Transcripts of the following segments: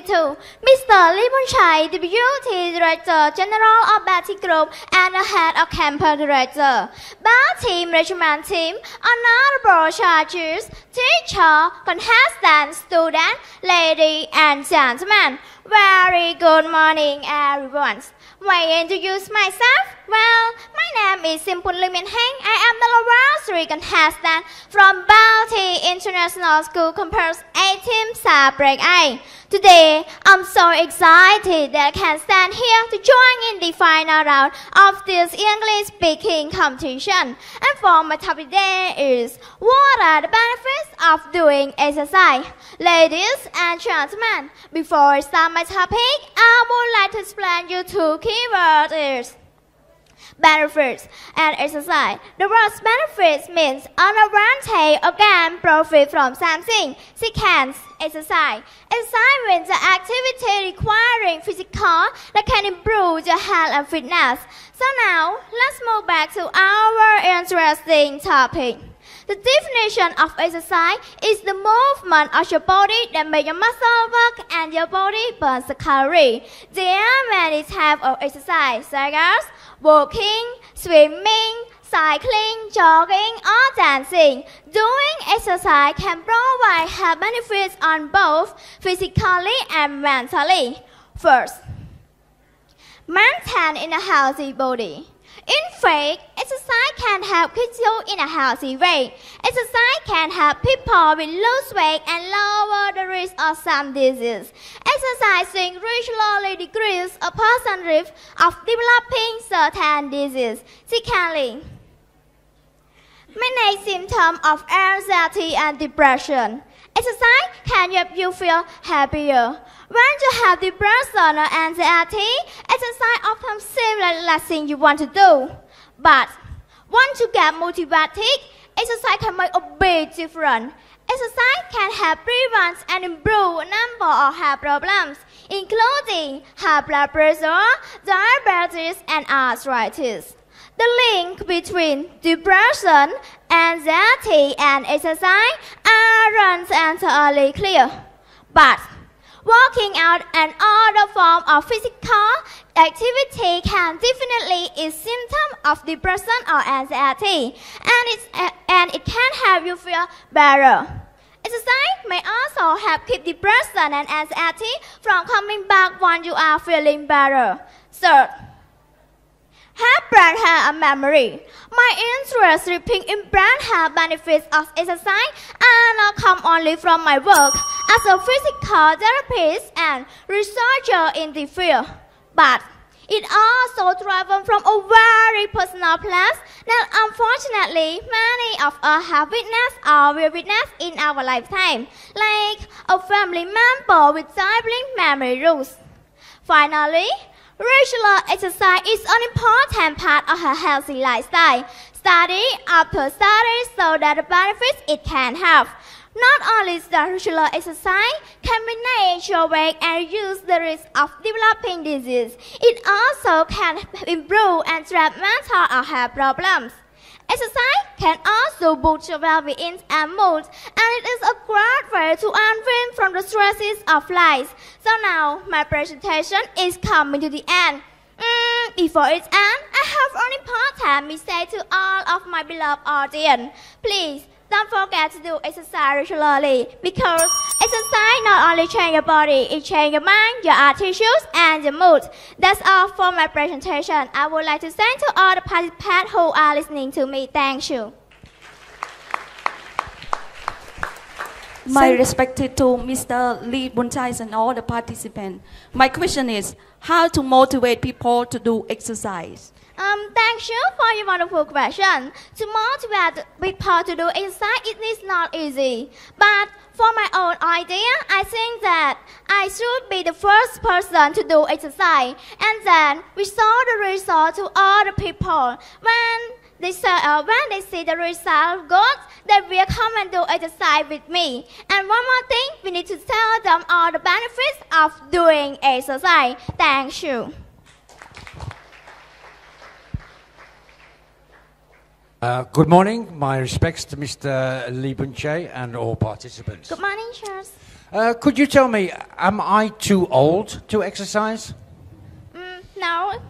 Mr. Bun Chai, Deputy Director General of BELTEI Group and the Head of Campaign Director, BELTEI Management Team, Honorable Charges, Teacher, Contestant, Student, Lady and Gentlemen. Very good morning, everyone. I introduce myself? Well, my name is Simpun Lee Heng. I am the laboratory contestant from BELTEI International School Compass 18 Sabreak A. Today, I'm so excited that I can stand here to join in the final round of this English speaking competition. And for my topic today is, what are the benefits of doing exercise? Ladies and gentlemen, before I start my topic, I would like to explain you two keywords benefits and exercise. The word benefits means an advantage or gain profit from something. Second, exercise. Exercise means the activity requiring physical that can improve your health and fitness. So now, let's move back to our interesting topic. The definition of exercise is the movement of your body that makes your muscle work and your body burns the calorie. There are many types of exercise, such as walking, swimming, cycling, jogging, or dancing. Doing exercise can provide health benefits on both physically and mentally. First, maintain in a healthy body. In fact, exercise can help keep you in a healthy weight. Exercise can help people with lose weight and lower the risk of some diseases. Exercising regularly decreases a person's risk of developing certain diseases. Secondly, manage symptoms of anxiety and depression. Exercise can help you feel happier. When you have depression or anxiety, exercise often seems last thing you want to do. But once you get motivated, exercise can make a big difference. Exercise can help prevent and improve a number of health problems, including high blood pressure, diabetes, and arthritis. The link between depression, anxiety, and exercise aren't entirely clear. But Working out and other form of physical activity can definitely is symptom of depression or anxiety, and, it's, and it can help you feel better. Exercise may also help keep depression and anxiety from coming back when you are feeling better. Third, have brain and memory. My interest reaping in brain health benefits of exercise and not come only from my work as a physical therapist and researcher in the field, but it also driven from a very personal place that unfortunately many of us have witnessed or will witness in our lifetime, like a family member with sibling memory loss. Finally, Regular exercise is an important part of a healthy lifestyle. Study after study so that the benefits it can have. Not only does regular exercise can manage your weight and reduce the risk of developing disease, it also can improve and treat mental or health problems. Exercise can also boost your well-being and mood, and it is a great way to unwind from the stresses of life. So now, my presentation is coming to the end. Mm, before it ends, I have an important message to all of my beloved audience. Please don't forget to do exercise regularly because exercise not only change your body, it change your mind, your attitudes, and your mood. That's all for my presentation. I would like to thank to all the participants who are listening to me. Thank you. My respected to Mr. Lee Bunchai and all the participants. My question is how to motivate people to do exercise. Um, thank you for your wonderful question. To motivate people to do exercise, it is not easy. But for my own idea, I think that I should be the first person to do exercise, and then we show the result to other people. When they say, uh, when they see the result good, they will come and do exercise with me. And one more thing, we need to tell them all the benefits of doing exercise. Thank you. Uh, good morning. My respects to Mr. Lee Bunche and all participants. Good morning, Charles. Uh, could you tell me, am I too old to exercise? Mm, no.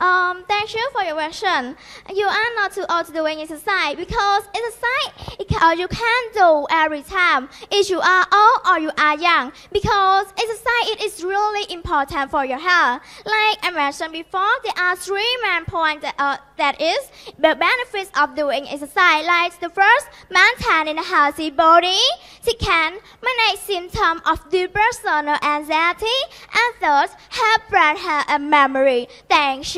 Um, thank you for your question. You are not too old to doing exercise because exercise it can, you can do every time if you are old or you are young because exercise it is really important for your health. Like I mentioned before, there are three main points that, uh, that is the benefits of doing exercise. Like the first, maintaining a healthy body. Second, manage symptoms of depression or anxiety. And third, help brain health and memory. Thank you.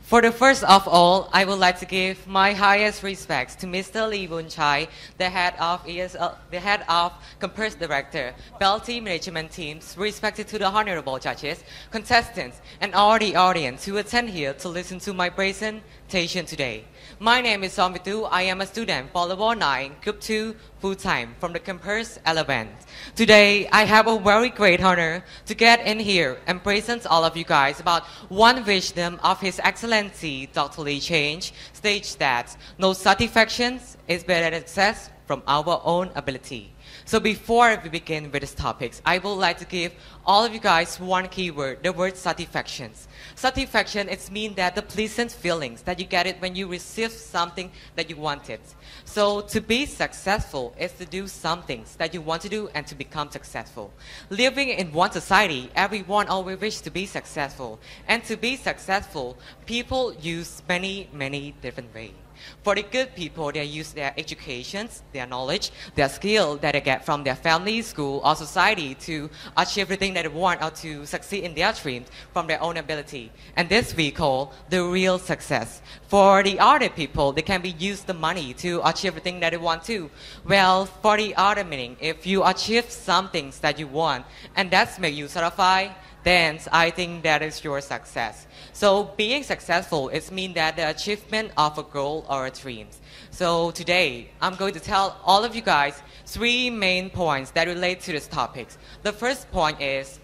For the first of all, I would like to give my highest respects to Mr. Lee Boon Chai, the head of ESL, the head of Compass Director, BELTEI Management Teams, respected to the honorable judges, contestants, and all the audience who attend here to listen to my presentation today. My name is Sombitu. I am a student for level 9, group 2, full-time from the campus 11. Today, I have a very great honor to get in here and present all of you guys about one wisdom of His Excellency Dr. Lee Change, states that no satisfactions is better than success from our own ability. So before we begin with these topics, I would like to give all of you guys one keyword, the word satisfactions. Satisfaction, it means that the pleasant feelings that you get it when you receive something that you wanted. So to be successful is to do some things that you want to do and to become successful. Living in one society, everyone always wishes to be successful. And to be successful, people use many, many different ways. For the good people, they use their educations, their knowledge, their skill that they get from their family, school, or society to achieve everything that they want or to succeed in their dreams from their own ability. And this we call the real success. For the other people, they can be used the money to achieve everything that they want to. Well, for the other meaning, if you achieve some things that you want, and that's make you satisfied, then I think that is your success. So being successful is mean that the achievement of a goal or a dream. So today, I'm going to tell all of you guys three main points that relate to this topic. The first point is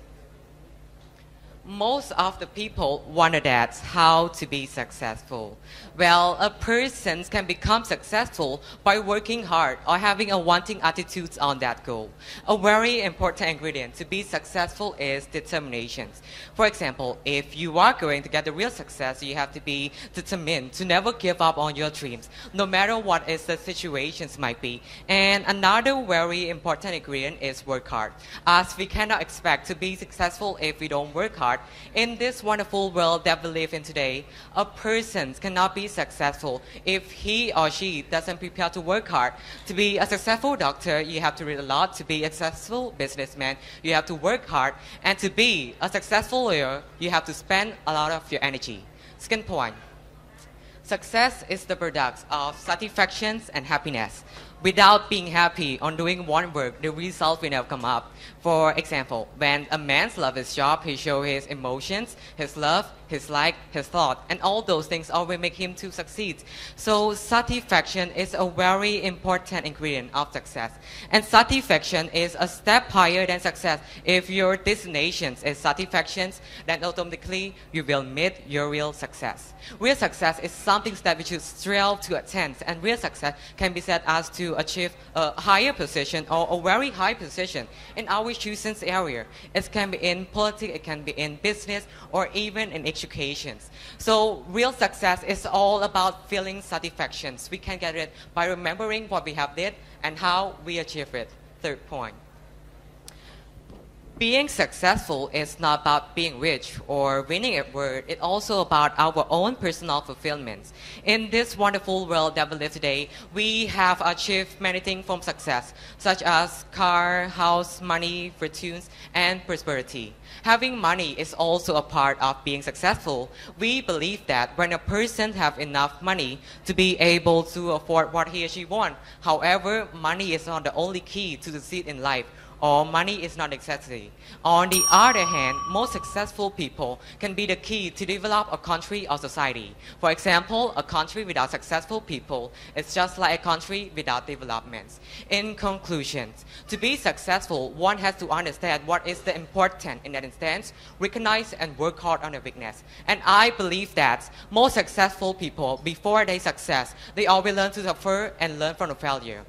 most of the people wonder that how to be successful. Well, a person can become successful by working hard or having a wanting attitude on that goal. A very important ingredient to be successful is determination. For example, if you are going to get the real success, you have to be determined to never give up on your dreams, no matter what is the situations might be. And another very important ingredient is work hard, as we cannot expect to be successful if we don't work hard in this wonderful world that we live in today, a person cannot be successful if he or she doesn't prepare to work hard. To be a successful doctor, you have to read a lot. To be a successful businessman, you have to work hard. And to be a successful lawyer, you have to spend a lot of your energy. Second point. Success is the product of satisfactions and happiness. Without being happy on doing one work, the result will never come up. For example, when a man loves his job, he shows his emotions, his love, his like, his thought, and all those things always make him to succeed. So satisfaction is a very important ingredient of success. And satisfaction is a step higher than success. If your destination is satisfaction, then automatically you will meet your real success. Real success is something that we should strive to attain, and real success can be said as to achieve a higher position or a very high position in our chosen area. It can be in politics, it can be in business, or even in education. So real success is all about feeling satisfactions. We can get it by remembering what we have did and how we achieve it. Third point being successful is not about being rich or winning at work. It's also about our own personal fulfillment. In this wonderful world that we live today, we have achieved many things from success, such as car, house, money, fortunes, and prosperity. Having money is also a part of being successful. We believe that when a person have enough money to be able to afford what he or she wants, however, money is not the only key to succeed in life or money is not necessity. On the other hand, most successful people can be the key to develop a country or society. For example, a country without successful people is just like a country without developments. In conclusion, to be successful, one has to understand what is the important in that instance, recognize and work hard on the weakness. And I believe that most successful people, before they success, they always learn to suffer and learn from the failure.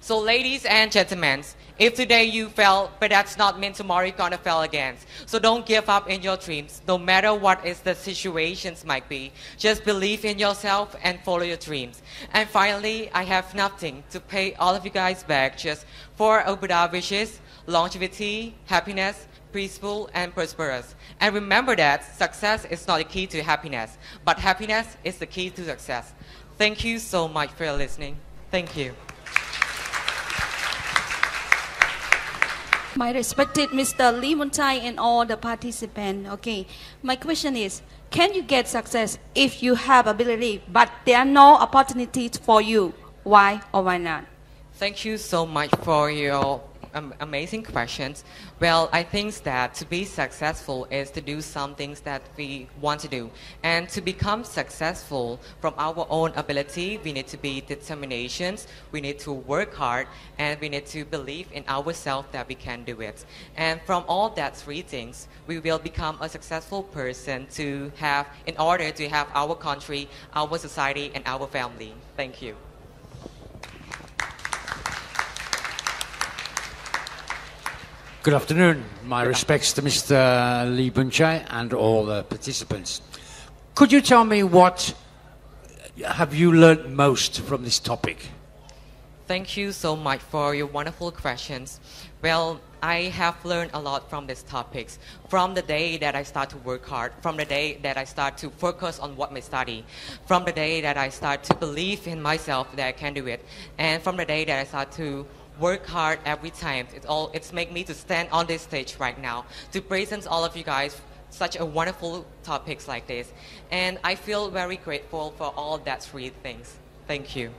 So, ladies and gentlemen, if today you fell, but that's not mean tomorrow you're gonna fail again. So don't give up in your dreams, no matter what is the situations might be. Just believe in yourself and follow your dreams. And finally, I have nothing to pay all of you guys back, just for Buddha wishes, longevity, happiness, peaceful and prosperous. And remember that success is not the key to happiness, but happiness is the key to success. Thank you so much for listening. Thank you. My respected Mr. Lee Mun Chai and all the participants. Okay, my question is, can you get success if you have ability, but there are no opportunities for you? Why or why not? Thank you so much for your um, amazing questions. Well, I think that to be successful is to do some things that we want to do. And to become successful from our own ability, we need to be determinations, we need to work hard, and we need to believe in ourselves that we can do it. And from all that three things, we will become a successful person to have, in order to have our country, our society, and our family. Thank you. Good afternoon. My respects to Mr. Lee Bunchai and all the participants. Could you tell me what have you learned most from this topic? Thank you so much for your wonderful questions. Well, I have learned a lot from these topics. From the day that I start to work hard, from the day that I start to focus on what I study, from the day that I start to believe in myself that I can do it, and from the day that I start to work hard every time. It's all it's make me to stand on this stage right now to present all of you guys such a wonderful topics like this. And I feel very grateful for all that three things. Thank you.